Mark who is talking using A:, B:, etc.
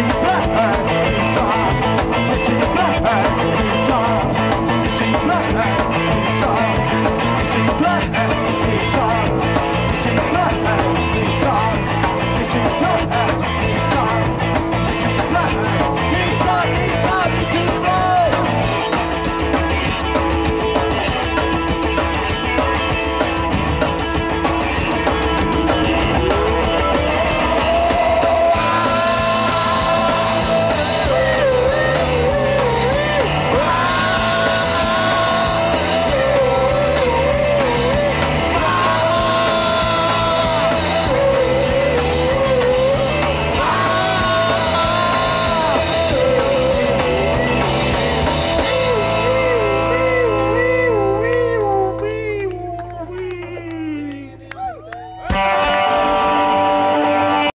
A: she back.